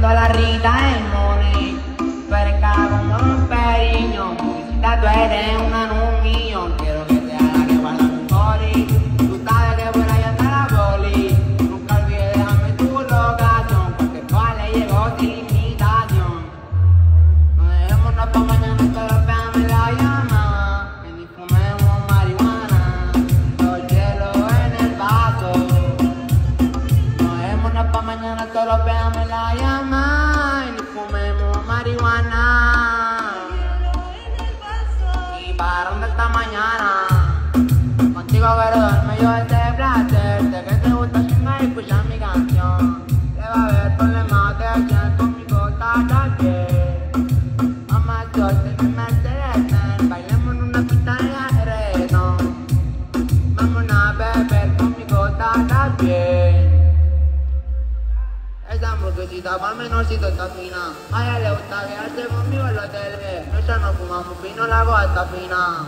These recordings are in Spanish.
prendo la rita e non è per cavolo non per i gnomi, dato ed è una pégame la llama. Y fumemos marihuana. Y para dónde esta mañana. Contigo quiero darme yo este placer. Sé que te gusta chingar y escuchar mi canción. Te va a haber problemas de acción conmigo, está bien. Mamá, yo te me Mercedes, bailemos en una pista de ajedrez, Vamos a beber conmigo, está bien. Esa hamburguesita para menorcito está fina. A ella le gusta quedarse conmigo en los hoteles. Nosotros no fumamos fino, la goja está fina.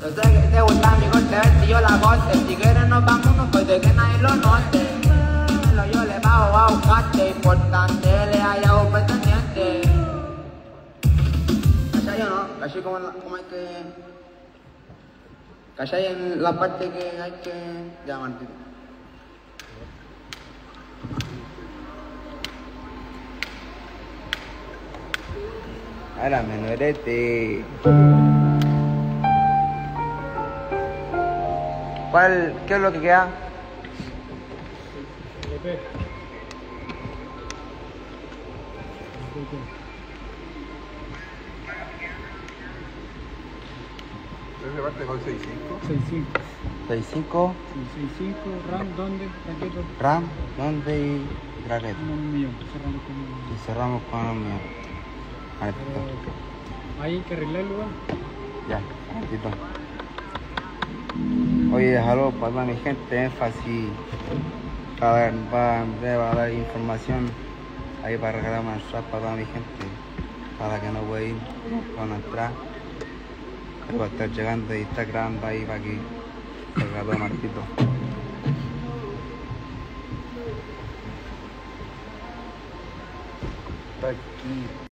Yo sé que te gusta mi corte, si yo la corte. Si quieres nos vamos, no puede que nadie lo note. Pero yo le bajo a buscarte, importante le haya un pretendiente. ¿Cachai o no? ¿Cachai como, como hay que...? ¿Cachai en la parte que hay que...? Ya, Ahora menorete. ¿Cuál, qué es lo que queda? Ese parte con 6.5. 65. 65, Sí, 65, RAM, ¿dónde? Raqueto, RAM, ¿dónde y Bracket? un millón. Cerramos con un millón. Y cerramos con un millón. Ahí hay que arreglar el lugar. Ya, un momentito. Oye, déjalo para toda mi gente, énfasis. Para, va, va a dar información ahí para regalar más trap para toda mi gente. Para que no pueda ir con entrar. Ahí va a estar llegando y está grabando ahí para que salga todo Marquito. Está aquí.